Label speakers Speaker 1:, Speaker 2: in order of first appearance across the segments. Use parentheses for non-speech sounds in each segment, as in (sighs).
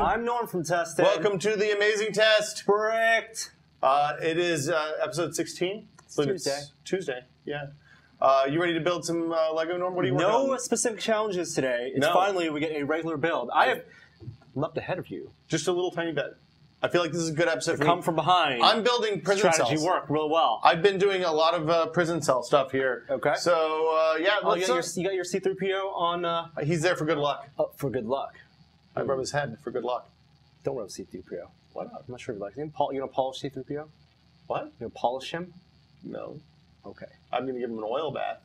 Speaker 1: I'm Norm from Tested.
Speaker 2: Welcome to the amazing test.
Speaker 1: Correct.
Speaker 2: Uh, it is uh, episode 16. It's
Speaker 1: Tuesday.
Speaker 2: Tuesday, yeah. Uh, you ready to build some uh, Lego, Norm? What are you working
Speaker 1: No specific challenges today. It's
Speaker 2: No.
Speaker 1: finally we get a regular build. I have leapt ahead of you.
Speaker 2: Just a little tiny bit. I feel like this is a good episode for
Speaker 1: Come
Speaker 2: me.
Speaker 1: from behind.
Speaker 2: I'm building prison
Speaker 1: strategy
Speaker 2: cells.
Speaker 1: work real well.
Speaker 2: I've been doing a lot of uh, prison cell stuff here.
Speaker 1: Okay.
Speaker 2: So, uh, yeah,
Speaker 1: oh, you
Speaker 2: let's,
Speaker 1: got,
Speaker 2: uh,
Speaker 1: your, you got your C3PO on uh,
Speaker 2: he's there for good luck.
Speaker 1: oh, for good luck.
Speaker 2: I rub his head for good luck.
Speaker 1: Don't rub C3PO.
Speaker 2: Why not?
Speaker 1: I'm not sure if you like him. Pol- you gonna polish C3PO? You
Speaker 2: What?
Speaker 1: gonna polish him?
Speaker 2: No.
Speaker 1: Okay.
Speaker 2: I'm going to give him an oil bath.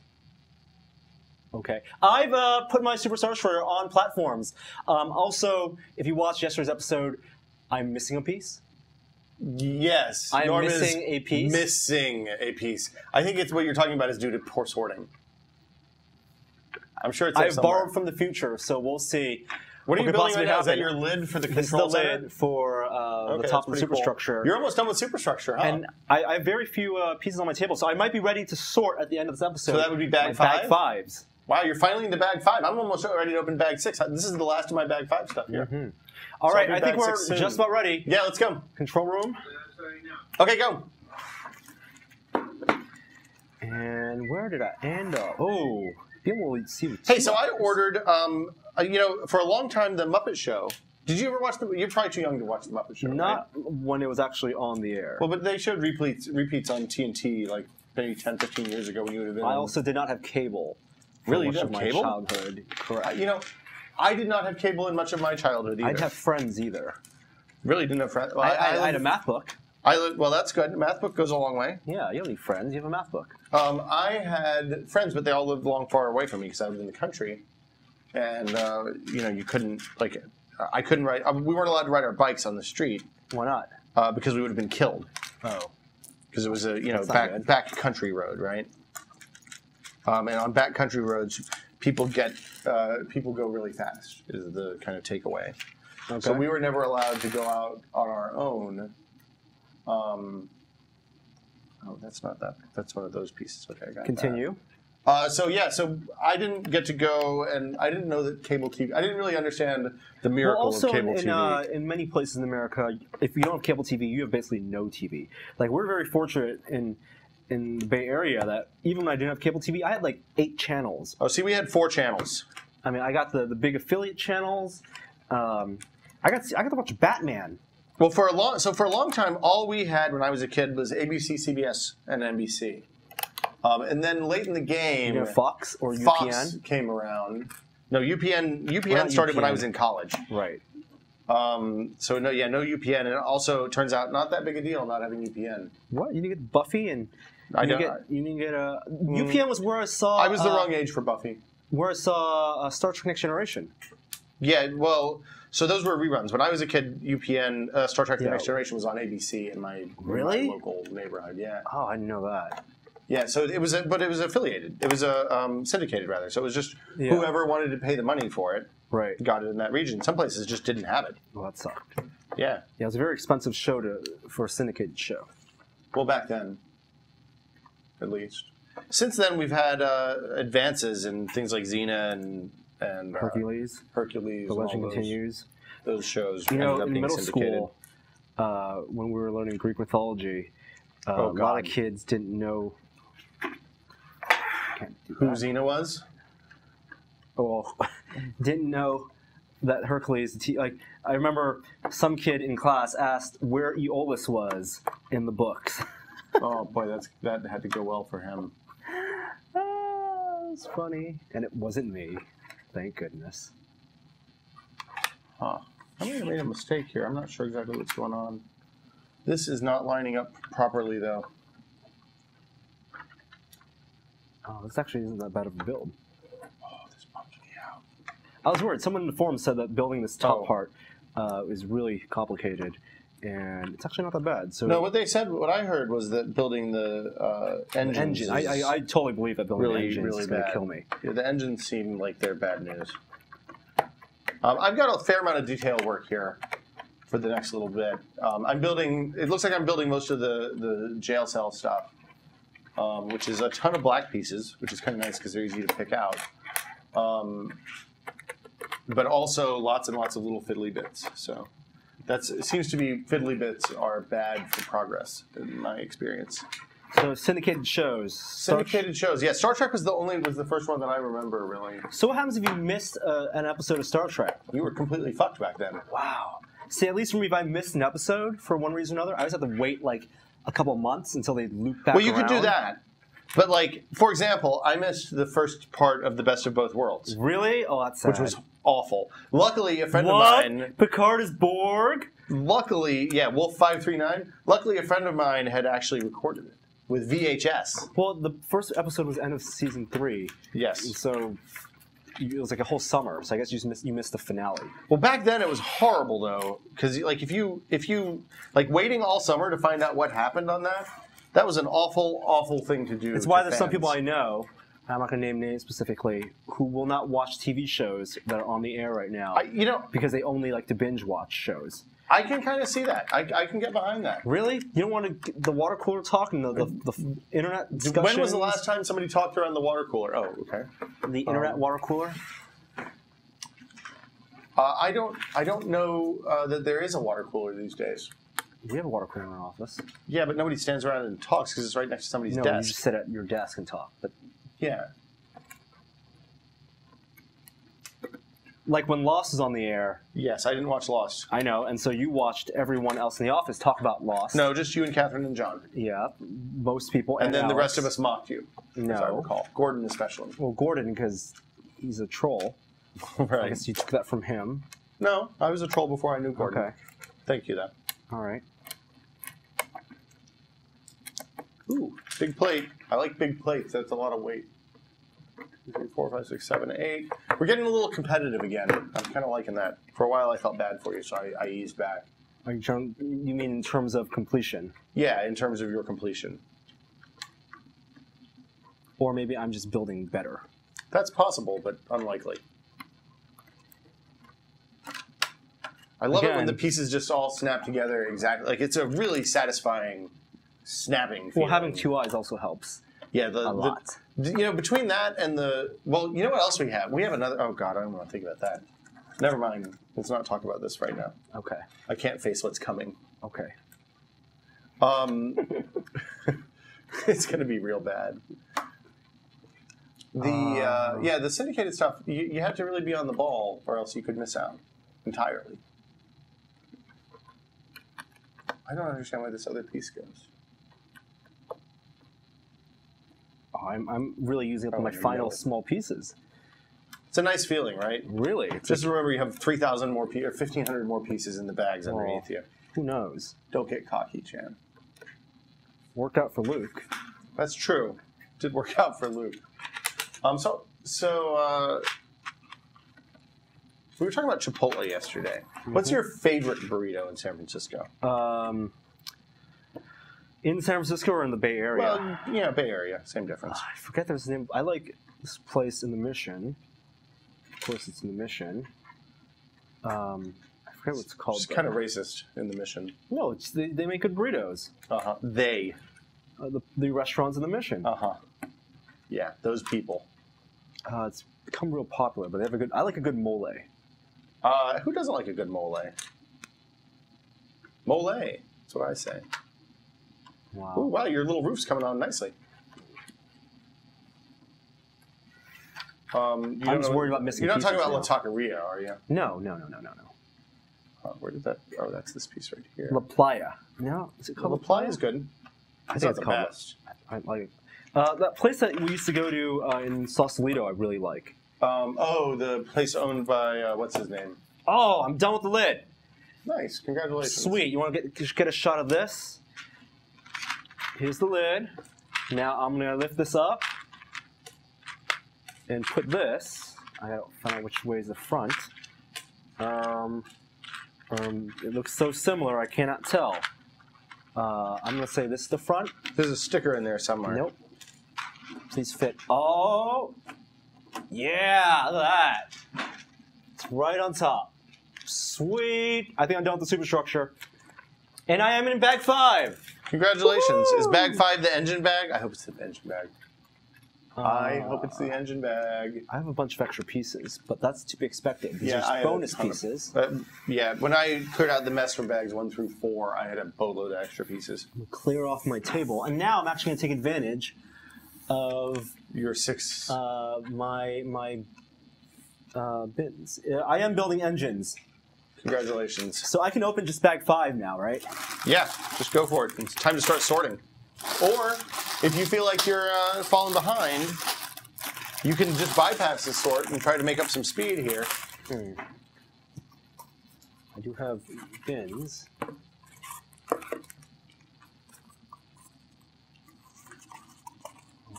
Speaker 1: Okay. I've uh, put my Superstar Destroyer on platforms. Um, also, if you watched yesterday's episode, I'm missing a piece.
Speaker 2: Yes.
Speaker 1: I am
Speaker 2: Norm is
Speaker 1: missing a piece.
Speaker 2: Missing a piece. I think it's what you're talking about is due to poor sorting. I'm sure it's
Speaker 1: I've
Speaker 2: somewhere.
Speaker 1: borrowed from the future, so we'll see.
Speaker 2: What are you
Speaker 1: could
Speaker 2: building right now? Is that your lid for the
Speaker 1: This is the
Speaker 2: center?
Speaker 1: lid for uh,
Speaker 2: Okay,
Speaker 1: the top of the
Speaker 2: pretty cool.
Speaker 1: superstructure.
Speaker 2: You're almost done with superstructure, huh?
Speaker 1: and I, I have very few uh, pieces on my table, so I might be ready to sort at the end of this episode.
Speaker 2: So that would be bag five?
Speaker 1: Bag fives.
Speaker 2: wow, you're finally into bag five. I'm almost ready to open bag six. This is the last of my bag five stuff here.
Speaker 1: Mm-hmm. All
Speaker 2: So
Speaker 1: right,
Speaker 2: I'll be
Speaker 1: I think we're
Speaker 2: soon.
Speaker 1: just about ready.
Speaker 2: Yeah, let's go.
Speaker 1: Control room.
Speaker 2: Okay, go.
Speaker 1: And where did I end up? Oh, be able to see.
Speaker 2: Hey, so I ordered, um, uh, you know, for a long time, the Muppet Show. Did you ever watch the? You're probably too young to watch the Muppet Show. right?
Speaker 1: Not when it was actually on the air.
Speaker 2: Well, but they showed repeats repeats on TNT like maybe 10, 15 years ago when you would have been.
Speaker 1: I also did not have cable.
Speaker 2: Really? You
Speaker 1: much
Speaker 2: didn't
Speaker 1: of
Speaker 2: have
Speaker 1: my
Speaker 2: cable?
Speaker 1: childhood.
Speaker 2: Uh,
Speaker 1: Correct.
Speaker 2: you know, I did not have cable in much of my childhood either.
Speaker 1: I didn't have friends either.
Speaker 2: really didn't have friends. Well,
Speaker 1: I, I, I had a math book.
Speaker 2: I lived- well, that's good. Math book goes a long way.
Speaker 1: Yeah, you don't need friends. You have a math book.
Speaker 2: Um, I had friends, but they all lived long, far away from me because I lived in the country, and uh, you know, you couldn't like, I couldn't ride. I mean, we weren't allowed to ride our bikes on the street
Speaker 1: Why not?
Speaker 2: uh, because we would have been killed
Speaker 1: Oh.
Speaker 2: because it was a you know
Speaker 1: That's not
Speaker 2: back
Speaker 1: good.
Speaker 2: back country road, right? Um, and on back country roads, people get uh, people go really fast. Is the kind of takeaway.
Speaker 1: Okay.
Speaker 2: So we were never allowed to go out on our own. Um, oh, that's not that. That's one of those pieces. Okay, I got that.
Speaker 1: Continue.
Speaker 2: Uh, so yeah, so I didn't get to go, and I didn't know that cable TV. I didn't really understand the
Speaker 1: Well,
Speaker 2: miracle
Speaker 1: also
Speaker 2: of
Speaker 1: in,
Speaker 2: cable
Speaker 1: in,
Speaker 2: TV.
Speaker 1: uh, in many places in America, if you don't have cable TV, you have basically no TV. Like we're very fortunate in in the Bay Area that even when I didn't have cable TV, I had like eight channels.
Speaker 2: oh, see, we had four channels.
Speaker 1: I mean, I got the the big affiliate channels. Um, I got I got to watch Batman.
Speaker 2: Well, for a long, so for a long time, all we had when I was a kid was ABC, CBS, and NBC. Um, and then late in the game,
Speaker 1: You know, Fox or
Speaker 2: Fox
Speaker 1: UPN.
Speaker 2: came around. No, UPN. UPN
Speaker 1: Well,
Speaker 2: started when I was in college.
Speaker 1: Right.
Speaker 2: Um, so no, yeah, no UPN, and it also turns out not that big a deal not having UPN.
Speaker 1: What you need to get Buffy and
Speaker 2: I
Speaker 1: you need to
Speaker 2: don't-
Speaker 1: get you need to get a UPN was where I saw.
Speaker 2: I was the
Speaker 1: uh,
Speaker 2: wrong age for Buffy.
Speaker 1: Where I saw uh, Star Trek Next Generation.
Speaker 2: Yeah, well, so those were reruns. When I was a kid, UPN, uh, Star Trek: The
Speaker 1: Yeah.
Speaker 2: Next Generation was on ABC in my, in my
Speaker 1: Really?
Speaker 2: local neighborhood. Yeah,
Speaker 1: Oh, I didn't know that.
Speaker 2: Yeah. So it was, a, but it was affiliated. It was a um, syndicated rather. So it was just
Speaker 1: Yeah.
Speaker 2: whoever wanted to pay the money for it
Speaker 1: Right.
Speaker 2: got it in that region. Some places just didn't have it.
Speaker 1: Well, that sucked.
Speaker 2: Yeah.
Speaker 1: Yeah, it was a very expensive show to for a syndicated show.
Speaker 2: Well, back then, at least. Since then, we've had uh, advances in things like Xena and and uh,
Speaker 1: Hercules,
Speaker 2: Hercules.
Speaker 1: The Legend
Speaker 2: those-
Speaker 1: Continues.
Speaker 2: Those shows
Speaker 1: You
Speaker 2: ended
Speaker 1: know,
Speaker 2: up
Speaker 1: in
Speaker 2: being
Speaker 1: middle
Speaker 2: syndicated.
Speaker 1: school, uh, when we were learning Greek mythology, uh,
Speaker 2: Oh,
Speaker 1: a lot of kids didn't know. Can't do
Speaker 2: Who
Speaker 1: that.
Speaker 2: Xena was?
Speaker 1: well, (laughs) didn't know that Hercules. T- like I remember, some kid in class asked where Iolaus was in the books. (laughs)
Speaker 2: oh boy, that's that had to go well for him.
Speaker 1: Ah, it's funny, and it wasn't me. Thank goodness.
Speaker 2: Huh. I may have made a mistake here. I'm not sure exactly what's going on. This is not lining up properly, though.
Speaker 1: Oh, this actually isn't that bad of a build.
Speaker 2: Oh, this me out.
Speaker 1: I was worried. Someone in the forum said that building this top
Speaker 2: Oh.
Speaker 1: part uh, is really complicated, and it's actually not that bad. So
Speaker 2: No, what they said, what I heard was that building the uh, engines
Speaker 1: engine, I, I, I totally believe that building
Speaker 2: really,
Speaker 1: engines
Speaker 2: really
Speaker 1: is going to kill me.
Speaker 2: Yeah, the engines seem like they're bad news. Um, I've got a fair amount of detail work here for the next little bit. Um, I'm building. It looks like I'm building most of the the jail cell stuff, um, which is a ton of black pieces, which is kind of nice because they're easy to pick out. Um, but also lots and lots of little fiddly bits. So that's it seems to be fiddly bits are bad for progress in my experience.
Speaker 1: So syndicated shows.
Speaker 2: Syndicated shows, yeah. Star Trek was the only was the first one that I remember really.
Speaker 1: So what happens if you missed uh, an episode of Star Trek?
Speaker 2: You were completely fucked back then.
Speaker 1: Wow. See, at least for me, if I missed an episode for one reason or another, I always have to wait like a couple months until they loop back.
Speaker 2: Well, you could do that, but like for example, I missed the first part of the Best of Both Worlds,
Speaker 1: Really? Oh, that's sad.
Speaker 2: which was awful. Luckily, a friend
Speaker 1: what?
Speaker 2: of mine
Speaker 1: Picard is Borg.
Speaker 2: Luckily, yeah, Wolf five three nine. Luckily, a friend of mine had actually recorded it with VHS.
Speaker 1: Well, the first episode was end of season three,
Speaker 2: Yes.
Speaker 1: so it was like a whole summer. So I guess you just missed, you missed the finale.
Speaker 2: Well, back then it was horrible though, because like if you if you like waiting all summer to find out what happened on that, that was an awful awful thing to do.
Speaker 1: It's
Speaker 2: to
Speaker 1: why there's some people I know. I'm not going to name names specifically who will not watch TV shows that are on the air right now
Speaker 2: I, you know,
Speaker 1: because they only like to binge watch shows.
Speaker 2: I can kind of see that. I, I can get behind that.
Speaker 1: Really? You don't want to the water cooler talk and the, the, the internet discussion?
Speaker 2: When was the last time somebody talked around the water cooler? Oh, okay.
Speaker 1: the internet
Speaker 2: Um,
Speaker 1: water cooler?
Speaker 2: Uh, I don't I don't know uh, that there is a water cooler these days.
Speaker 1: We have a water cooler in our office.
Speaker 2: Yeah, but nobody stands around and talks because it's right next to somebody's
Speaker 1: No, you
Speaker 2: desk.
Speaker 1: just sit at your desk and talk. But
Speaker 2: Yeah.
Speaker 1: Like when Lost is on the air,
Speaker 2: Yes, I didn't watch Lost.
Speaker 1: I know, and so you watched everyone else in the office talk about Lost.
Speaker 2: No, just you and Catherine and John.
Speaker 1: Yeah, most people.
Speaker 2: And, then the rest of us mocked you, as I recall. Gordon especially.
Speaker 1: Well, Gordon, because he's a troll. (laughs)
Speaker 2: right.
Speaker 1: I guess you took that from him.
Speaker 2: No, I was a troll before I knew Gordon.
Speaker 1: Okay.
Speaker 2: Thank you, though.
Speaker 1: All right.
Speaker 2: Ooh, big plate. I like big plates. That's a lot of weight. Two, three, four, five, six, seven, eight. We're getting a little competitive again. I'm kind of liking that. For a while, I felt bad for you, so I, I eased back.
Speaker 1: Are you, mean in terms of completion?
Speaker 2: Yeah, in terms of your completion.
Speaker 1: Or maybe I'm just building better.
Speaker 2: That's possible, but unlikely. I love it when the pieces just all snap together exactly. Like it's a really satisfying snapping.
Speaker 1: Well, having two eyes also helps
Speaker 2: yeah, the,
Speaker 1: a
Speaker 2: the-
Speaker 1: lot.
Speaker 2: you know, between that and the well, you know what else we have? We have another. Oh God, I don't want to think about that. Never mind. Let's not talk about this right now.
Speaker 1: Okay.
Speaker 2: I can't face what's coming.
Speaker 1: Okay.
Speaker 2: Um, (laughs) it's going to be real bad. The uh,
Speaker 1: Um.
Speaker 2: yeah, the syndicated stuff. You, you have to really be on the ball, or else you could miss out entirely. I don't understand why this other piece goes.
Speaker 1: Oh, I'm, I'm really using up
Speaker 2: Oh,
Speaker 1: my final small pieces.
Speaker 2: It's a nice feeling, right?
Speaker 1: Really?
Speaker 2: Just remember, you have three thousand more pe- or fifteen hundred more pieces in the bags underneath
Speaker 1: Oh.
Speaker 2: you.
Speaker 1: who knows?
Speaker 2: Don't get cocky, Chan.
Speaker 1: Worked out for Luke.
Speaker 2: That's true. Did work out for Luke. Um. So so uh, we were talking about Chipotle yesterday. What's your favorite burrito in San Francisco?
Speaker 1: Um, in San Francisco or in the Bay Area?
Speaker 2: Well, yeah, Bay Area, same difference.
Speaker 1: I forget there's a name. I like this place in the Mission. Of course, it's in the Mission. Um, I forget what it's called.
Speaker 2: It's kind of racist in the mission.
Speaker 1: No, it's they, they make good burritos.
Speaker 2: Uh huh. They.
Speaker 1: Uh, the, the restaurants in the Mission.
Speaker 2: Uh huh. Yeah, those people.
Speaker 1: Uh, it's become real popular, but they have a good. I like a good mole.
Speaker 2: Uh, who doesn't like a good mole? Mole. That's what I say.
Speaker 1: Wow.
Speaker 2: Oh wow, your little roof's coming on nicely. Um, you
Speaker 1: I'm just
Speaker 2: know-
Speaker 1: worried about missing
Speaker 2: You're not talking about La Taqueria, are you?
Speaker 1: No, no, no, no, no, no.
Speaker 2: Uh, where did that? Oh, that's this piece right here.
Speaker 1: La Playa. No, is it called
Speaker 2: La Playa is good.
Speaker 1: I
Speaker 2: It's
Speaker 1: think it's
Speaker 2: the
Speaker 1: called.
Speaker 2: best.
Speaker 1: I like it. Uh, that place that we used to go to uh, in Sausalito, I really like.
Speaker 2: Um, oh, the place owned by uh, what's his name?
Speaker 1: Oh, I'm done with the lid.
Speaker 2: Nice, congratulations.
Speaker 1: Sweet. You want to get get a shot of this? Here's the lid. Now I'm gonna lift this up and put this. I gotta find out which way is the front. Um, um, it looks so similar, I cannot tell. Uh, I'm gonna say this is the front.
Speaker 2: There's a sticker in there somewhere.
Speaker 1: Nope. Please fit. Oh, yeah, look at that. It's right on top. Sweet. I think I'm done with the superstructure. And I am in bag five.
Speaker 2: Congratulations. Is bag five the engine bag? I hope it's the engine bag. I hope it's the engine bag.
Speaker 1: I have a bunch of extra pieces, but that's to be expected. These
Speaker 2: Yeah,
Speaker 1: are bonus
Speaker 2: ton of-
Speaker 1: pieces.
Speaker 2: Yeah, when I cleared out the mess from bags one through four, I had a boatload of extra pieces.
Speaker 1: Clear off my table, and now I'm actually going to take advantage of
Speaker 2: Your six.
Speaker 1: uh, my my uh, bins. Uh, I am building engines,
Speaker 2: congratulations.
Speaker 1: so I can open just bag five now, right?
Speaker 2: Yeah, just go for it. It's time to start sorting. Or if you feel like you're uh, falling behind, you can just bypass the sort and try to make up some speed here.
Speaker 1: I do have bins.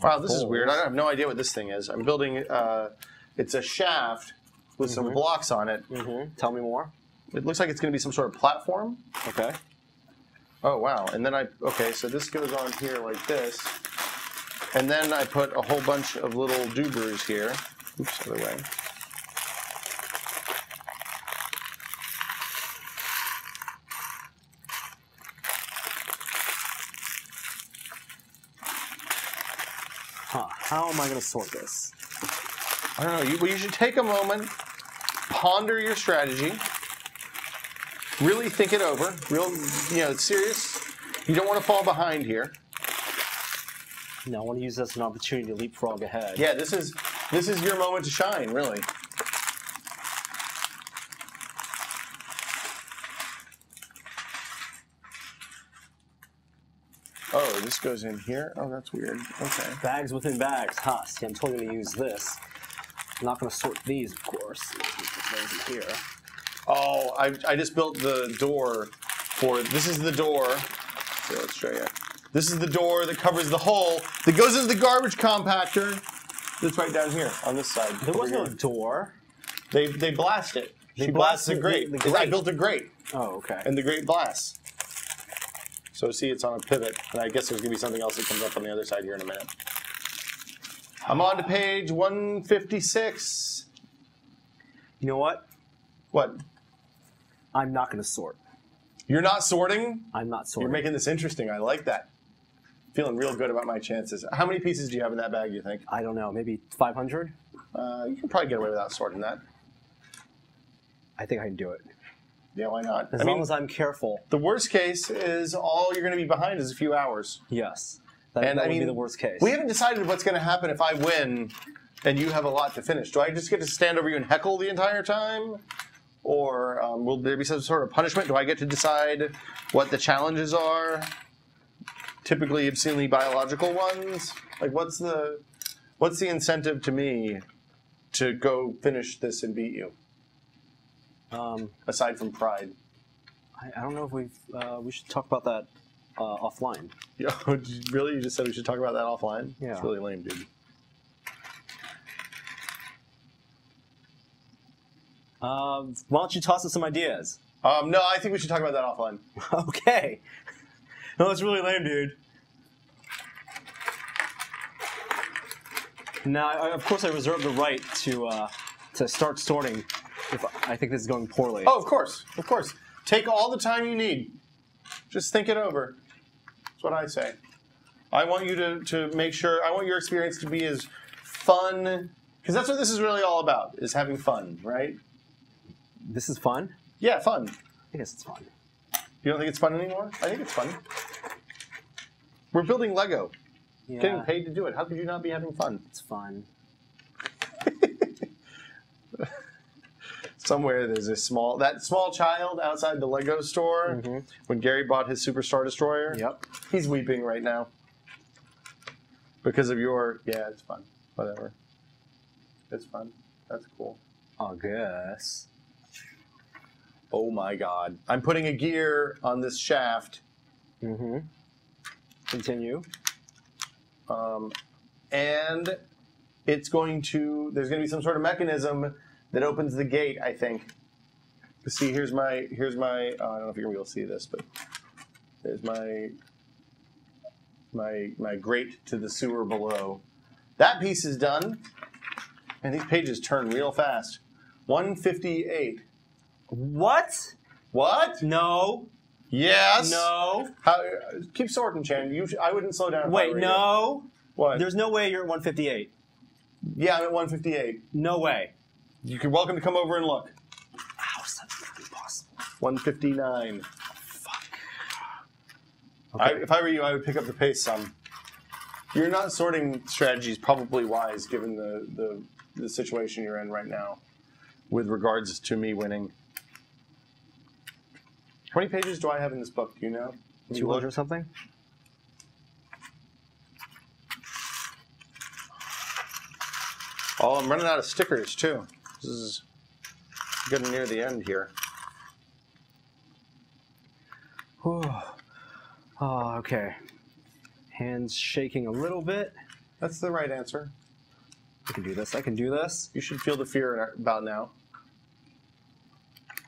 Speaker 2: Wow, this is weird. I have no idea what this thing is. I'm building. Uh, it's a shaft with some blocks on it.
Speaker 1: Mm-hmm. Tell me more.
Speaker 2: It looks like it's going to be some sort of platform.
Speaker 1: Okay.
Speaker 2: Oh wow! And then I okay, so this goes on here like this, and then I put a whole bunch of little doobers here. Oops, the other way.
Speaker 1: Huh. How am I going to sort this?
Speaker 2: I don't know. You, well, you should take a moment, ponder your strategy, really think it over. Real, you know, it's serious. You don't want to fall behind here.
Speaker 1: No, I want to use this as an opportunity to leapfrog ahead.
Speaker 2: Yeah, this is this is your moment to shine, really. Oh, this goes in here. Oh, that's weird. Okay.
Speaker 1: Bags within bags. Huh. See, I'm totally going to use this. I'm not going to sort these, of course. Let's put those in here.
Speaker 2: Oh, I, I just built the door for this is the door. So let's show you. This is the door that covers the hole that goes into the garbage compactor. That's right down here on this side.
Speaker 1: There was no door.
Speaker 2: They they blast it.
Speaker 1: They
Speaker 2: she
Speaker 1: blast
Speaker 2: blasts the
Speaker 1: the-
Speaker 2: grate. I built a grate,
Speaker 1: Oh, okay.
Speaker 2: and the grate blasts. So see, it's on a pivot, and I guess there's gonna be something else that comes up on the other side here in a minute. I'm on to page 156.
Speaker 1: you know what?
Speaker 2: What?
Speaker 1: I'm not going to sort.
Speaker 2: You're not sorting?
Speaker 1: I'm not sorting.
Speaker 2: You're making this interesting. I like that. Feeling real good about my chances. How many pieces do you have in that bag, you think?
Speaker 1: I don't know. Maybe 500?
Speaker 2: Uh, you can probably get away without sorting that.
Speaker 1: I think I can do it.
Speaker 2: Yeah, why not?
Speaker 1: As
Speaker 2: I
Speaker 1: long
Speaker 2: mean,
Speaker 1: as I'm careful.
Speaker 2: the worst case is all you're going to be behind is a few hours.
Speaker 1: Yes. That,
Speaker 2: And
Speaker 1: that
Speaker 2: I
Speaker 1: would
Speaker 2: mean,
Speaker 1: be the worst case.
Speaker 2: We haven't decided what's going to happen if I win and you have a lot to finish. Do I just get to stand over you and heckle the entire time? Or um, will there be some sort of punishment? Do I get to decide what the challenges are? Typically, obscenely biological ones. Like, what's the what's the incentive to me to go finish this and beat you?
Speaker 1: um,
Speaker 2: Aside from pride,
Speaker 1: I, I don't know if we've. Uh, we should talk about that uh, offline.
Speaker 2: Yo, (laughs) really? You just said we should talk about that offline?
Speaker 1: Yeah.
Speaker 2: It's really lame, dude.
Speaker 1: Um, why don't you toss us some ideas?
Speaker 2: Um, no, I think we should talk about that offline. (laughs)
Speaker 1: okay. (laughs) No, it's really lame, dude. Now, I, of course, I reserve the right to uh, to start sorting if I think this is going poorly.
Speaker 2: Oh, of course, of course. Take all the time you need. Just think it over. That's what I say. I want you to, to make sure, I want your experience to be as fun, because that's what this is really all about, is having fun, right?
Speaker 1: This is fun.
Speaker 2: Yeah, fun.
Speaker 1: I guess it's fun.
Speaker 2: You don't think it's fun anymore? I think it's fun. We're building Lego,
Speaker 1: Yeah,
Speaker 2: getting paid to do it. How could you not be having fun?
Speaker 1: it's fun. (laughs)
Speaker 2: Somewhere there's a small, that small child outside the Lego store
Speaker 1: Mhm.
Speaker 2: when Gary bought his Superstar Destroyer.
Speaker 1: Yep.
Speaker 2: He's weeping right now because of your. Yeah, it's fun. Whatever. It's fun. That's cool.
Speaker 1: I guess.
Speaker 2: Oh my god! I'm putting a gear on this shaft,
Speaker 1: Mm-hmm. Continue.
Speaker 2: um, and it's going to. There's going to be some sort of mechanism that opens the gate. I think. See, here's my. Here's my. Uh, I don't know if you're gonna be able to see this, but there's my. My my grate to the sewer below. That piece is done, and these pages turn real fast. 158.
Speaker 1: What?
Speaker 2: What?
Speaker 1: No.
Speaker 2: Yes.
Speaker 1: No.
Speaker 2: How, keep sorting, Chan. You, sh- I wouldn't slow down.
Speaker 1: Wait.
Speaker 2: you.
Speaker 1: No.
Speaker 2: What?
Speaker 1: There's no way you're at 158.
Speaker 2: yeah, I'm at 158.
Speaker 1: No way.
Speaker 2: You can welcome to come over and look.
Speaker 1: How is that possible?
Speaker 2: 159.
Speaker 1: Fuck.
Speaker 2: I, if I were you, I would pick up the pace some. Your not sorting strategy is probably wise given the, the, the situation you're in right now with regards to me winning. How many pages do I have in this book? Do you know? You
Speaker 1: 200 or something?
Speaker 2: Oh, I'm running out of stickers too. This is getting near the end here.
Speaker 1: Whew. Oh, okay. Hands shaking a little bit.
Speaker 2: That's the right answer.
Speaker 1: I can do this. I can do this.
Speaker 2: You should feel the fear about now.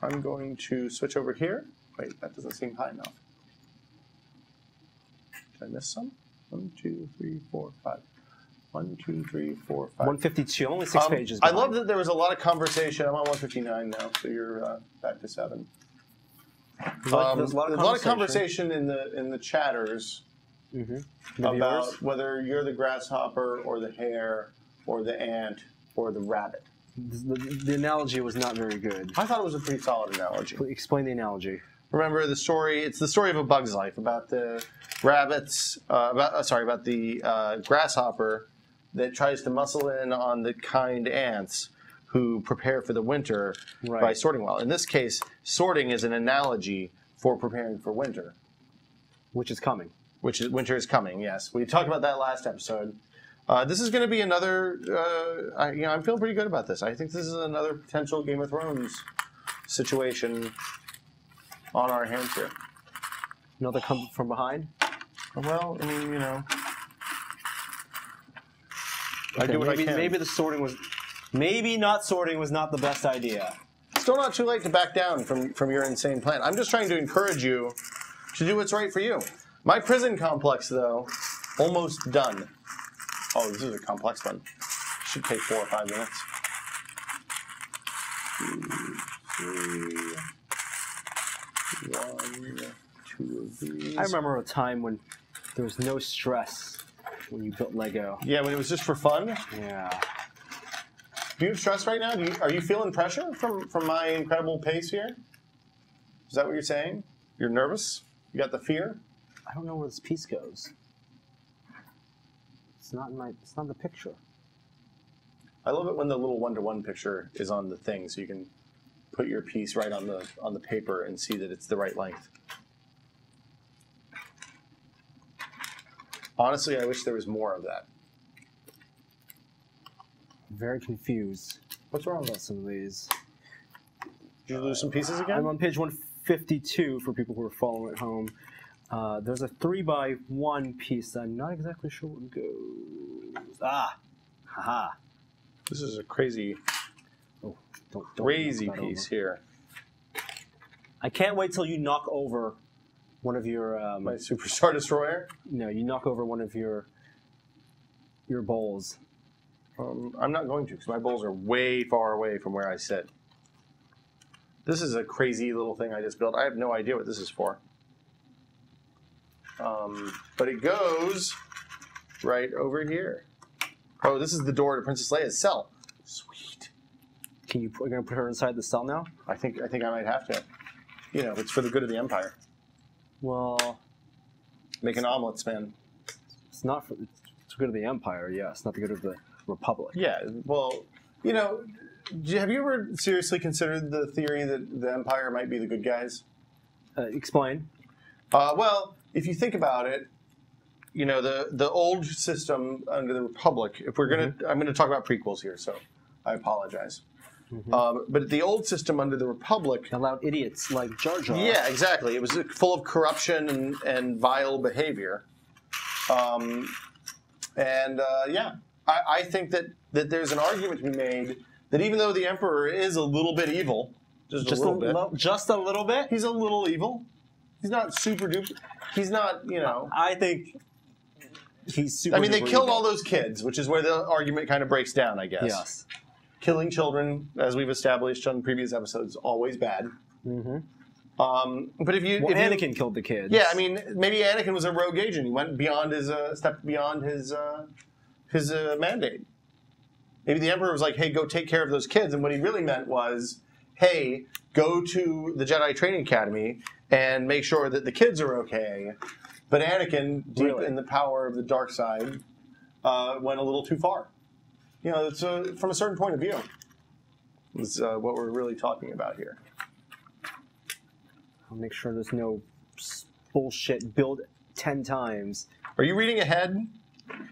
Speaker 2: I'm going to switch over here. Wait, that doesn't seem high enough. Did I miss some? One, two, three, four, five. One, two, three, four, five.
Speaker 1: 152. Only six
Speaker 2: Um,
Speaker 1: pages.
Speaker 2: I love that there was a lot of conversation. I'm on 159 now, so you're uh, back to seven.
Speaker 1: There's a lot-
Speaker 2: Um,
Speaker 1: there's a lot of conversation.
Speaker 2: conversation in the in the chatters
Speaker 1: Mhm. The
Speaker 2: about
Speaker 1: viewers?
Speaker 2: whether you're the grasshopper or the hare or the ant or the rabbit.
Speaker 1: The, the analogy was not very good.
Speaker 2: I thought it was a pretty solid analogy.
Speaker 1: Explain the analogy.
Speaker 2: Remember the story? It's the story of a bug's life about the rabbits. Uh, about uh, sorry, about the uh, grasshopper that tries to muscle in on the kind ants who prepare for the winter
Speaker 1: Right.
Speaker 2: by sorting well. In this case, sorting is an analogy for preparing for winter,
Speaker 1: Which is coming.
Speaker 2: which is winter is coming. Yes, we talked about that last episode. Uh, this is going to be another. Uh, I, you know, I'm feeling pretty good about this. I think this is another potential Game of Thrones situation on our hands here.
Speaker 1: Another come from behind.
Speaker 2: Well, I mean, you know, I
Speaker 1: Okay,
Speaker 2: do what
Speaker 1: maybe,
Speaker 2: I can.
Speaker 1: Maybe the sorting was. Maybe not sorting was not the best idea.
Speaker 2: Still not too late to back down from from your insane plan. I'm just trying to encourage you to do what's right for you. My prison complex, though, almost done. Oh, this is a complex one. Should take four or five minutes. Two, three, one, two of these.
Speaker 1: I remember a time when there was no stress when you built Lego.
Speaker 2: Yeah, when it was just for fun.
Speaker 1: Yeah.
Speaker 2: Do you have stress right now? Do you, are you feeling pressure from, from my incredible pace here? Is that what you're saying? You're nervous? You got the fear?
Speaker 1: I don't know where this piece goes. It's not in my. It's not in the picture.
Speaker 2: I love it when the little one-to-one picture is on the thing, so you can put your piece right on the on the paper and see that it's the right length. Honestly, I wish there was more of that.
Speaker 1: I'm very confused
Speaker 2: What's wrong with
Speaker 1: some of these.
Speaker 2: Did you lose some pieces again?
Speaker 1: I'm on page 152 for people who are following at home. Uh, there's a three by one piece that I'm not exactly sure where it goes. Ah, haha.
Speaker 2: This is a crazy,
Speaker 1: Oh, don't, don't
Speaker 2: crazy piece
Speaker 1: over.
Speaker 2: here.
Speaker 1: I can't wait till you knock over one of your. Um,
Speaker 2: My Superstar (laughs) Destroyer.
Speaker 1: no, you knock over one of your your bowls.
Speaker 2: Um, I'm not going to because my bowls are way far away from where I sit. This is a crazy little thing I just built. I have no idea what this is for. Um, but it goes right over here. Oh, this is the door to Princess Leia's cell. Sweet.
Speaker 1: Can you? Put, you're gonna put her inside the cell now?
Speaker 2: I think I think I might have to. You know, it's for the good of the Empire.
Speaker 1: Well,
Speaker 2: Making omelets, man.
Speaker 1: it's not for. It's good of the empire, yes. Not the good of the republic.
Speaker 2: Yeah. Well, you know, you- have you ever seriously considered the theory that the Empire might be the good guys?
Speaker 1: Uh, explain.
Speaker 2: Uh, well, if you think about it, you know the the old system under the Republic. If we're gonna, I'm going to talk about prequels here, so I apologize. Um, but the old system under the Republic,
Speaker 1: Allowed idiots like Jar Jar.
Speaker 2: yeah, exactly. It was full of corruption and, and vile behavior. Um, and uh, yeah, I, I think that that there's an argument to be made that even though the Emperor is a little bit evil, just,
Speaker 1: Just
Speaker 2: a little bit,
Speaker 1: lo- just a little bit.
Speaker 2: he's a little evil. He's not super duper. He's not, you know.
Speaker 1: I think he's super.
Speaker 2: I mean, they killed
Speaker 1: evil.
Speaker 2: all those kids, which is where the argument kind of breaks down, I guess.
Speaker 1: Yes.
Speaker 2: Killing children, as we've established on previous episodes, is always bad.
Speaker 1: Mm-hmm.
Speaker 2: Um, but if you,
Speaker 1: Well,
Speaker 2: if you
Speaker 1: Anakin killed the kids.
Speaker 2: Yeah, I mean, maybe Anakin was a rogue agent. He went beyond his uh, step beyond his uh, his uh, mandate. Maybe the Emperor was like, "Hey, go take care of those kids," and what he really meant was, "Hey, go to the Jedi Training Academy and make sure that the kids are okay." But Anakin, deep
Speaker 1: Really?
Speaker 2: in the power of the dark side, uh, went a little too far. You know, it's uh, from a certain point of view. Is uh, what we're really talking about here.
Speaker 1: I'll make sure there's no bullshit build ten times.
Speaker 2: Are you reading ahead?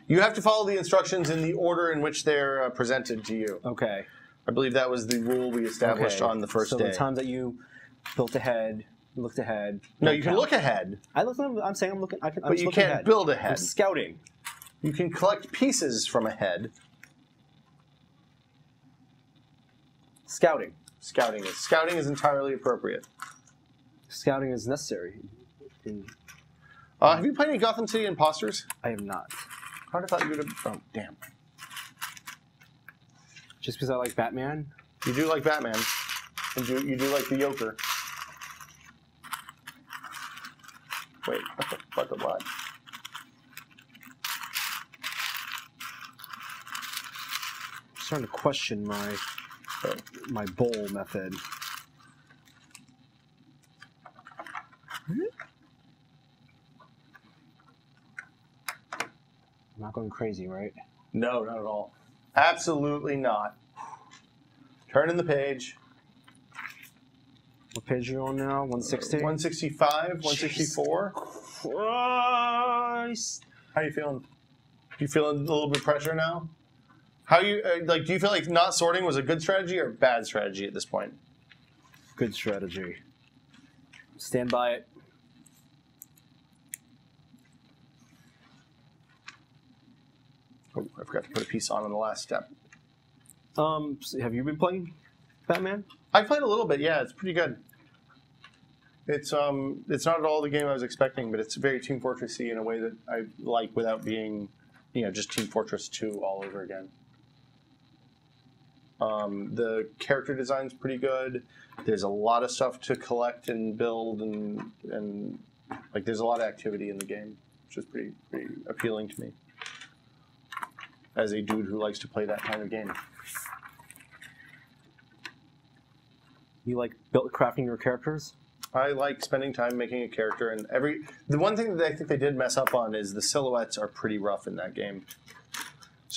Speaker 2: You have to follow the instructions in the order in which they're uh, presented to you.
Speaker 1: Okay.
Speaker 2: I believe that was the rule we established
Speaker 1: okay.
Speaker 2: on the first
Speaker 1: so
Speaker 2: day.
Speaker 1: the times that you built ahead, looked ahead.
Speaker 2: no, you can
Speaker 1: count.
Speaker 2: look ahead,
Speaker 1: I look. I'm, I'm saying I'm looking. I can, I'm
Speaker 2: but you can't
Speaker 1: ahead.
Speaker 2: build
Speaker 1: I'm
Speaker 2: ahead.
Speaker 1: scouting.
Speaker 2: You can collect pieces from ahead.
Speaker 1: Scouting.
Speaker 2: Scouting is scouting is entirely appropriate.
Speaker 1: Scouting is necessary. In,
Speaker 2: Uh, have you played any Gotham City Impostors?
Speaker 1: I have not.
Speaker 2: I would have thought you would have. Oh, damn!
Speaker 1: Just because I like Batman.
Speaker 2: You do like Batman, and you, you do like the Joker. Wait, what the fuck? What?
Speaker 1: I'm starting to question my. My bowl method. I'm not going crazy, right?
Speaker 2: No, not at all. Absolutely not. Turn in the page.
Speaker 1: What page are you on now? 160?
Speaker 2: 165, 164.
Speaker 1: Christ.
Speaker 2: How you feeling? You feeling a little bit pressure now? How you uh, like? Do you feel like not sorting was a good strategy or a bad strategy at this point?
Speaker 1: Good strategy. Stand by it.
Speaker 2: Oh, I forgot to put a piece on in the last step.
Speaker 1: Um, so have you been playing Batman?
Speaker 2: I played a little bit. Yeah, it's pretty good. It's um, it's not at all the game I was expecting, but it's very Team Fortressy in a way that I like without being, you know, just Team Fortress Two all over again. Um, the character design's pretty good. There's a lot of stuff to collect and build, and and like there's a lot of activity in the game, which is pretty pretty appealing to me. As a dude who likes to play that kind of game.
Speaker 1: You like built crafting your characters?
Speaker 2: I like spending time making a character, and every the one thing that I think they did mess up on is the silhouettes are pretty rough in that game.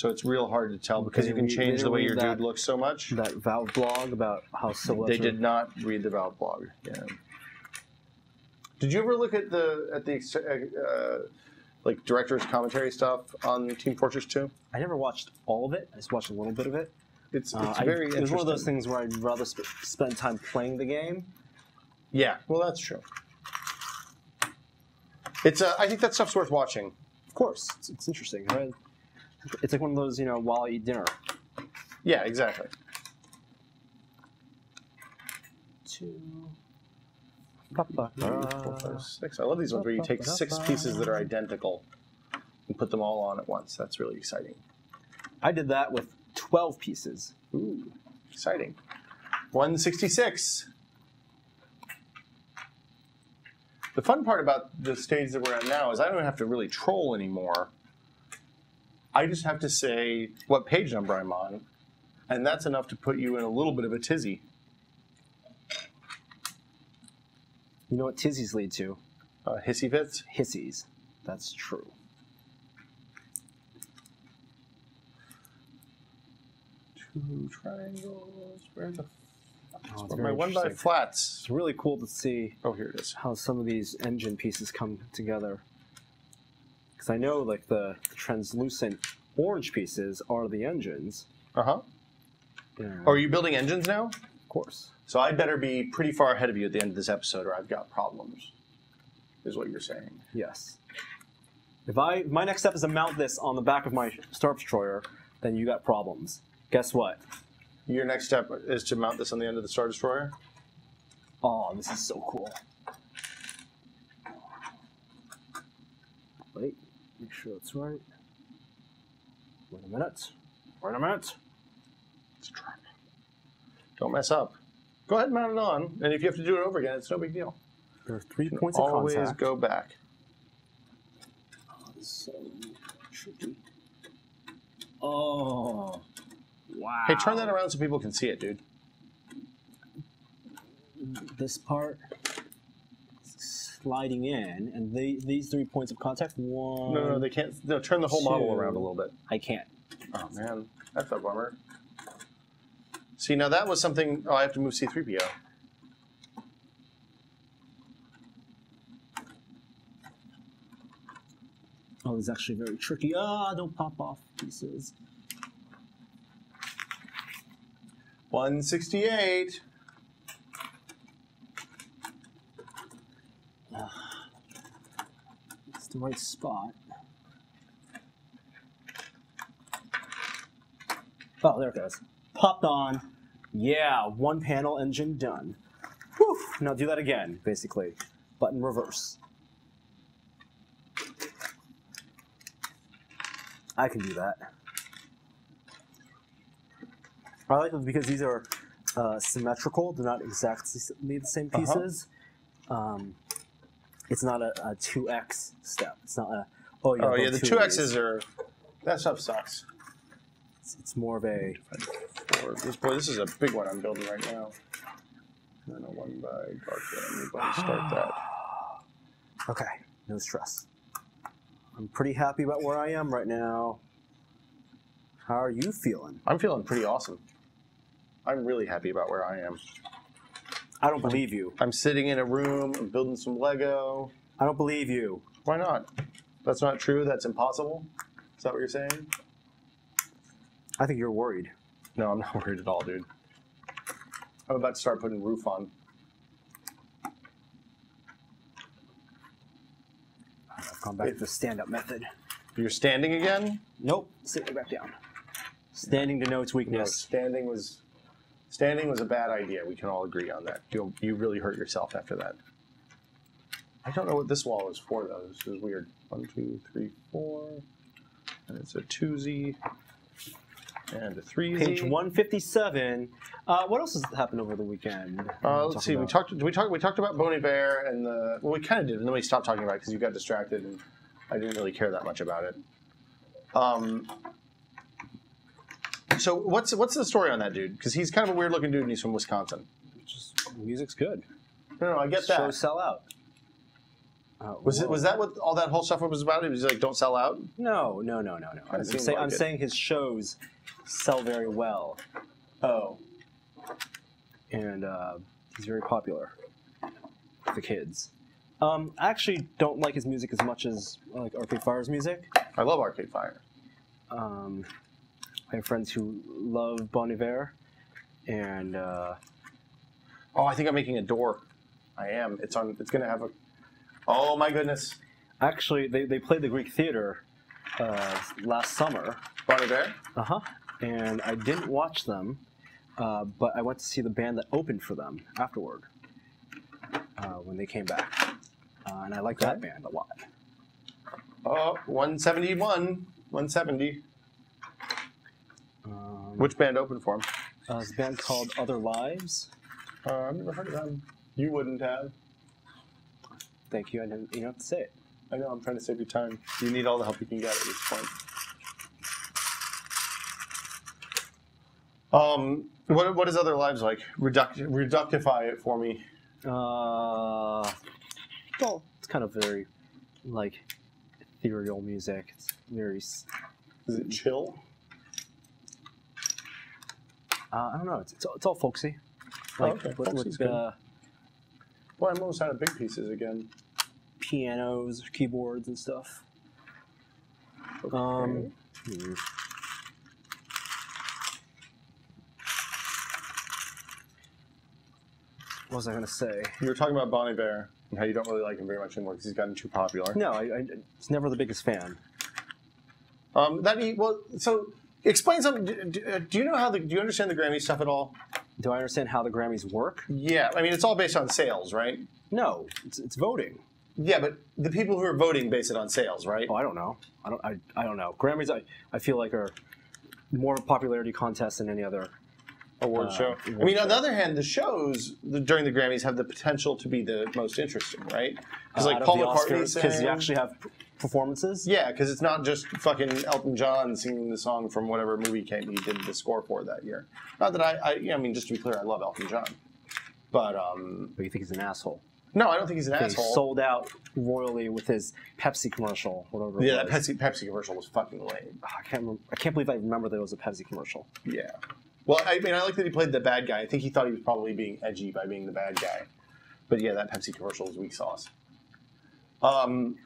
Speaker 2: So it's real hard to tell because you can
Speaker 1: we-
Speaker 2: change the way your
Speaker 1: that-
Speaker 2: dude looks so much.
Speaker 1: That Valve blog about how silhouettes
Speaker 2: They did not read the Valve blog. Yeah. Did you ever look at the at the uh, like director's commentary stuff on Team Fortress Two?
Speaker 1: I never watched all of it. I just watched a little bit of it.
Speaker 2: It's, it's
Speaker 1: Uh, I-
Speaker 2: very.
Speaker 1: it was one of those things where I'd rather sp- spend time playing the game.
Speaker 2: Yeah, well, that's true. It's. Uh, I think that stuff's worth watching.
Speaker 1: Of course, it's, it's interesting. Right? It's like one of those, you know, while I eat dinner.
Speaker 2: Yeah, exactly.
Speaker 1: Two.
Speaker 2: Four, five, six. I love these ones where you take six pieces that are identical and put them all on at once. That's really exciting.
Speaker 1: I did that with 12 pieces.
Speaker 2: Ooh, exciting. 166. The fun part about the stage that we're at now is I don't have to really troll anymore. I just have to say what page number I'm on, and that's enough to put you in a little bit of a tizzy.
Speaker 1: You know what tizzies lead to?
Speaker 2: Uh, hissy fits.
Speaker 1: Hissies. That's true.
Speaker 2: Two triangles. Where the
Speaker 1: Oh,
Speaker 2: My one by flats.
Speaker 1: It's really cool to see
Speaker 2: Oh, here it is.
Speaker 1: how some of these engine pieces come together. Because I know, like, the translucent orange pieces are the engines.
Speaker 2: Uh huh.
Speaker 1: Know,
Speaker 2: Are you building engines now?
Speaker 1: of course.
Speaker 2: So I better be pretty far ahead of you at the end of this episode, or I've got problems. Is what you're saying?
Speaker 1: Yes. If I my next step is to mount this on the back of my Star Destroyer, then you got problems. Guess what?
Speaker 2: Your next step is to mount this on the end of the Star Destroyer.
Speaker 1: Oh, this is so cool. Wait, make sure it's right. Wait a minute. Wait a minute.
Speaker 2: It's trap. Don't mess up. Go ahead and mount it on, and if you have to do it over again, it's no big deal.
Speaker 1: There are three points of
Speaker 2: Always
Speaker 1: contact.
Speaker 2: go back.
Speaker 1: Uh, so tricky. Oh, wow.
Speaker 2: Hey, turn that around so people can see it, dude.
Speaker 1: This part sliding in, and the, these three points of contact. One.
Speaker 2: No, no, they can't. No, turn the whole model around a little bit.
Speaker 1: I can't.
Speaker 2: Oh man, that's a bummer. See, now that was something. Oh, I have to move C3PO.
Speaker 1: Oh, it's actually very tricky. Ah, don't pop off pieces.
Speaker 2: 168.
Speaker 1: It's the right spot. Oh, there it goes. Popped on. Yeah, one panel engine done. Whew. Now do that again, basically. Button reverse. I can do that. I like them because these are uh, symmetrical. They're not exactly the same
Speaker 2: Uh-huh.
Speaker 1: pieces. Um, it's not a, a 2x step. It's not a, oh, yeah,
Speaker 2: Oh yeah, the
Speaker 1: two
Speaker 2: X's are. That stuff sucks.
Speaker 1: It's, it's more of a,
Speaker 2: Four. This boy, this is a big one I'm building right now. And then a one by dark Let me go ahead and start that. (sighs)
Speaker 1: okay, no stress. I'm pretty happy about where I am right now. How are you feeling?
Speaker 2: I'm feeling pretty awesome. I'm really happy about where I am.
Speaker 1: I don't believe you.
Speaker 2: I'm sitting in a room. I'm building some Lego.
Speaker 1: I don't believe you.
Speaker 2: Why not? That's not true. That's impossible. Is that what you're saying?
Speaker 1: I think you're worried.
Speaker 2: No, I'm not (laughs) worried at all, dude. I'm about to start putting roof on.
Speaker 1: I've gone back to the stand-up method.
Speaker 2: You're standing again?
Speaker 1: Nope, sitting back down. Standing denotes
Speaker 2: No,
Speaker 1: weakness.
Speaker 2: standing was standing was a bad idea. We can all agree on that. You you really hurt yourself after that. I don't know what this wall is for though. This is weird. One, two, three, four, and it's a two Z and a three.
Speaker 1: Page 157. Uh, what else has happened over the weekend?
Speaker 2: Uh, let's see. We talked. Did we talk? We talked about Bon Iver and the. Well, we kind of did, and then we stopped talking about it because you got distracted, and I didn't really care that much about it. Um. So what's what's the story on that dude? Because he's kind of a weird looking dude, and he's from Wisconsin.
Speaker 1: Just, music's good.
Speaker 2: No, no, I get that.
Speaker 1: Shows sell out. Uh,
Speaker 2: Was it was that what all that whole stuff was about? He was like, "Don't sell out."
Speaker 1: No, no, no, no, no. I'm, say,
Speaker 2: like
Speaker 1: I'm saying his shows sell very well,
Speaker 2: Oh,
Speaker 1: and uh, he's very popular with the kids. Um, I actually don't like his music as much as I like Arcade Fire's music.
Speaker 2: I love Arcade Fire.
Speaker 1: Um, I have friends who love Bon Iver, and uh,
Speaker 2: Oh, I think I'm making a door. I am. It's on. It's gonna have a. Oh my goodness,
Speaker 1: actually, they, they played the Greek Theater uh, last summer.
Speaker 2: Bon Iver.
Speaker 1: Uh huh. And I didn't watch them, uh, but I went to see the band that opened for them afterward uh, when they came back. Uh, and I like that band a lot.
Speaker 2: Oh, 171, 170. Which band opened for him?
Speaker 1: uh, it's a band called Other Lives.
Speaker 2: Uh, I've never heard of them. You wouldn't have.
Speaker 1: Thank you. I didn't, you don't have to say it.
Speaker 2: I know. I'm trying to save you time. You need all the help you can get at this point. Um, what what is other lives like? Reduct, reductify it for me.
Speaker 1: Uh, well, it's kind of very like ethereal music. It's very.
Speaker 2: Is it chill?
Speaker 1: Uh, I don't know. It's, it's, all- it's all folksy. Like
Speaker 2: okay.
Speaker 1: with,
Speaker 2: Folksy's good.
Speaker 1: uh,
Speaker 2: Well, I'm almost out of big pieces again.
Speaker 1: pianos, keyboards, and stuff. Um, hmm. What was I going to say?
Speaker 2: You were talking about Bon Iver and how you don't really like him very much anymore because he's gotten too popular.
Speaker 1: No, I, I was never the biggest fan.
Speaker 2: Um, that he, well, so explain something. Do, do, do you know how the? Do you understand the Grammy stuff at all?
Speaker 1: Do I understand how the Grammys work?
Speaker 2: Yeah, I mean it's all based on sales, right?
Speaker 1: No, it's, it's voting.
Speaker 2: Yeah, but the people who are voting base it on sales, right?
Speaker 1: Oh, I don't know. I don't. I, I don't know. Grammys, I, I feel like are more of a popularity contest than any other
Speaker 2: award
Speaker 1: Uh,
Speaker 2: show. I
Speaker 1: award
Speaker 2: mean, on the other hand, the shows the, during the Grammys have the potential to be the most interesting, right? Because
Speaker 1: Uh,
Speaker 2: like Paul McCartney
Speaker 1: because you actually have performances.
Speaker 2: Yeah, because it's not just fucking Elton John singing the song from whatever movie came he did the score for that year. Not that I, I, I mean, just to be clear, I love Elton John, but um,
Speaker 1: But you think he's an asshole?
Speaker 2: no, I don't think he's an
Speaker 1: He
Speaker 2: asshole.
Speaker 1: sold out royally with his Pepsi commercial, whatever. it
Speaker 2: yeah, that. Pepsi Pepsi commercial was fucking lame.
Speaker 1: Ah, I can't. Remember, I can't believe I remember that it was a Pepsi commercial.
Speaker 2: Yeah. Well, I mean, I like that he played the bad guy. I think he thought he was probably being edgy by being the bad guy. But yeah, that Pepsi commercial was weak sauce. Um,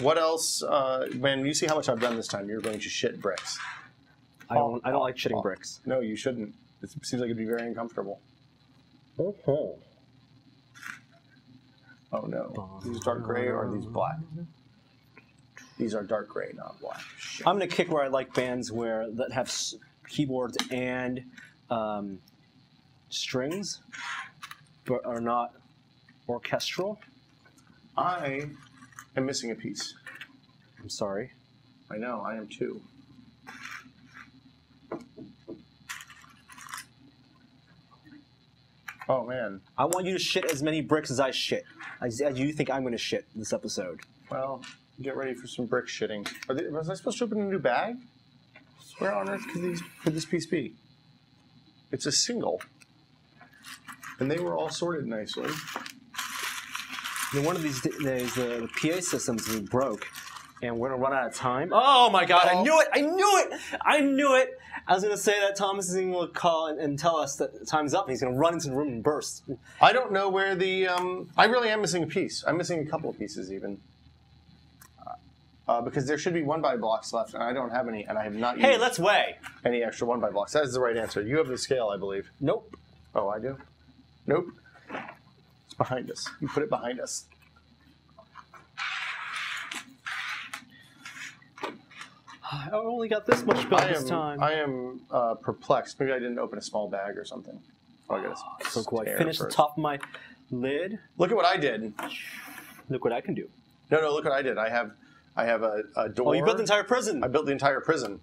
Speaker 2: what else? Uh, when you see how much I've done this time, you're going to shit bricks.
Speaker 1: I don't. I don't like shitting bricks.
Speaker 2: No, you shouldn't. It seems like it'd be very uncomfortable.
Speaker 1: Oh,
Speaker 2: Oh no. These dark gray or are these black? These are dark gray, not black. Shit.
Speaker 1: I'm gonna kick where I like bands where that have s- keyboards and um, strings, but are not orchestral.
Speaker 2: I am missing a piece.
Speaker 1: I'm sorry.
Speaker 2: I know, I am too. Oh man.
Speaker 1: I want you to shit as many bricks as I shit. As, as you think I'm gonna shit this episode.
Speaker 2: Well, get ready for some brick shitting. Are they, was I supposed to open a new bag? Where on earth could, these, could this piece be? It's a single. And they were all sorted nicely.
Speaker 1: Then one of these days, the, the PA system's gonna broke, and we're gonna run out of time. Oh my god! I
Speaker 2: Oh.
Speaker 1: knew it! I knew it! I knew it! I was gonna say that Thomas is gonna call and, and tell us that time's up. and He's gonna run into the room and burst.
Speaker 2: I don't know where the. Um, I really am missing a piece. I'm missing a couple of pieces even. Uh, because there should be one by blocks left, and I don't have any, and I have not
Speaker 1: Hey,
Speaker 2: used
Speaker 1: let's weigh.
Speaker 2: any extra one by blocks. That is the right answer. You have the scale, I believe.
Speaker 1: Nope.
Speaker 2: Oh, I do? Nope. Behind us. You put it behind us.
Speaker 1: I only got this much built
Speaker 2: I
Speaker 1: this
Speaker 2: am,
Speaker 1: time.
Speaker 2: I am uh, perplexed. Maybe I didn't open a small bag or something. Oh, I got (sighs)
Speaker 1: so cool. I finished the top of my lid.
Speaker 2: Look at what I did.
Speaker 1: Look what I can do.
Speaker 2: No, no, look what I did. I have, I have a, a door.
Speaker 1: Oh, you built the entire prison.
Speaker 2: I built the entire prison,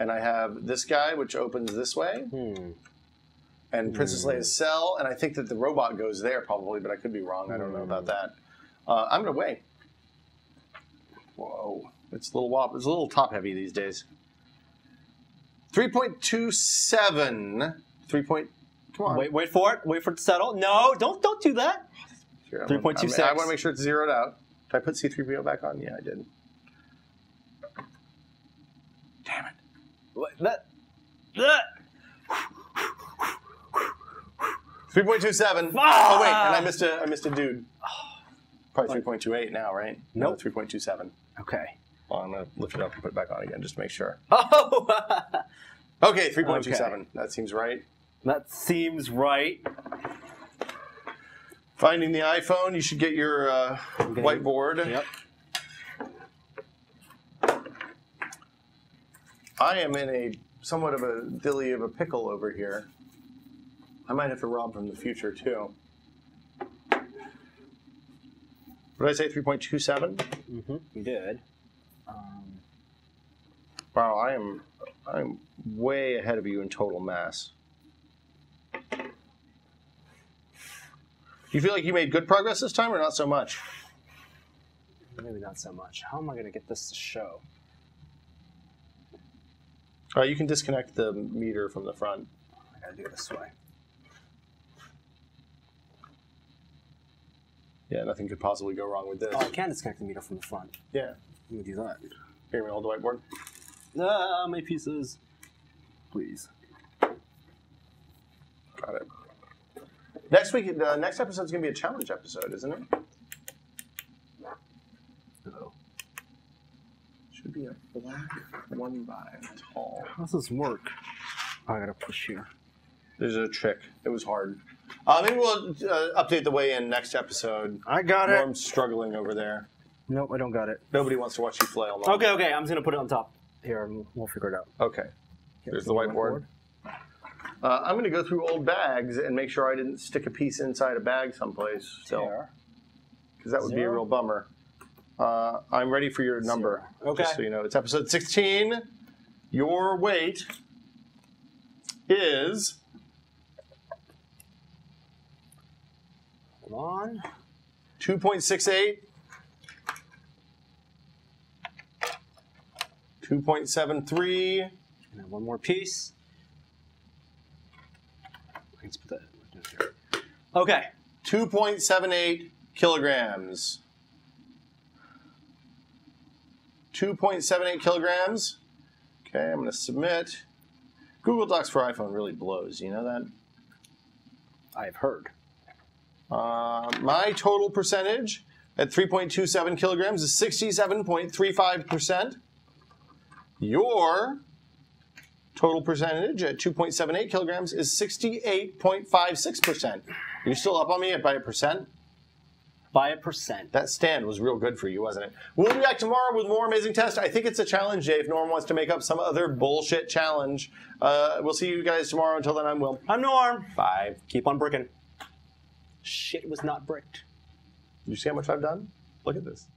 Speaker 2: and I have this guy which opens this way,
Speaker 1: Hmm.
Speaker 2: And Princess Leia's cell, and I think that the robot goes there probably, but I could be wrong. I don't know about that. Uh, I'm gonna wait. Whoa, it's a little wop. It's a little top heavy these days. Three point two seven. Three point. Come on.
Speaker 1: Wait, wait for it. Wait for it to settle. No, don't don't do that.
Speaker 2: Here, I'm-
Speaker 1: 3.26.
Speaker 2: I, want to make sure it's zeroed out. Did I put C3PO back on? Yeah, I did. Damn it.
Speaker 1: What, that. That.
Speaker 2: 3.27.
Speaker 1: Ah!
Speaker 2: Oh wait, and I missed a I missed a dude. Probably 3.28 now, right?
Speaker 1: Nope.
Speaker 2: No, 3.27.
Speaker 1: Okay.
Speaker 2: Well, I'm gonna lift it up and put it back on again just to make sure. (laughs)
Speaker 1: Oh,
Speaker 2: Okay, 3.27.
Speaker 1: Okay.
Speaker 2: That seems right.
Speaker 1: that seems right.
Speaker 2: Finding the iPhone, you should get your uh,
Speaker 1: getting-
Speaker 2: whiteboard.
Speaker 1: Yep.
Speaker 2: I am in a somewhat of a dilly of a pickle over here. I might have to rob from the future too. What did I say? 3.27?
Speaker 1: Mm-hmm. You did. Um,
Speaker 2: Wow, I am I'm way ahead of you in total mass. Do you feel like you made good progress this time or not so much?
Speaker 1: maybe not so much. How am I going to get this to show?
Speaker 2: Uh, you can disconnect the meter from the front.
Speaker 1: I got to do it this way.
Speaker 2: Yeah, nothing could possibly go wrong with this.
Speaker 1: Oh, I can disconnect the meter from the front.
Speaker 2: Yeah.
Speaker 1: Let me do that.
Speaker 2: Here, me hold the whiteboard.
Speaker 1: Ah, how many pieces? Please.
Speaker 2: Got it. Next week, the next episode's gonna be a challenge episode, isn't it?
Speaker 1: Oh.
Speaker 2: Should be a black one by tall.
Speaker 1: How does this work? I got to push here.
Speaker 2: There's a trick. It was hard. Uh, maybe we'll uh, update the way in next episode.
Speaker 1: I got it.
Speaker 2: Norm's struggling over there.
Speaker 1: Nope, I don't got it.
Speaker 2: Nobody wants to watch you flail. Norm.
Speaker 1: Okay, okay. I'm just going to put it on top here and we'll figure it out.
Speaker 2: Okay. There's the whiteboard. Uh, I'm going to go through old bags and make sure I didn't stick a piece inside a bag someplace. So,
Speaker 1: There.
Speaker 2: because that would be a
Speaker 1: Zero.
Speaker 2: real bummer. Uh, I'm ready for your number.
Speaker 1: Okay.
Speaker 2: Just so you know, it's episode 16. Your weight is
Speaker 1: Come on.
Speaker 2: 2.68, 2.73,
Speaker 1: And then one more piece. Let's put that. Okay.
Speaker 2: 2.78 kilograms. 2.78 kilograms. Okay, I'm going to submit. Google Docs for iPhone really blows. You know that?
Speaker 1: I've heard.
Speaker 2: Uh, my total percentage at 3.27 kilograms is 67.35%. Your total percentage at 2.78 kilograms is 68.56%. You're still up on me by a percent?
Speaker 1: By a percent.
Speaker 2: That stand was real good for you, wasn't it? We'll be back tomorrow with more amazing tests. I think it's a challenge day if Norm wants to make up some other bullshit challenge. Uh, we'll see you guys tomorrow. Until then, I'm Will.
Speaker 1: I'm Norm.
Speaker 2: Bye.
Speaker 1: Keep on bricking. Shit was not bricked.
Speaker 2: You see how much I've done? Look at this.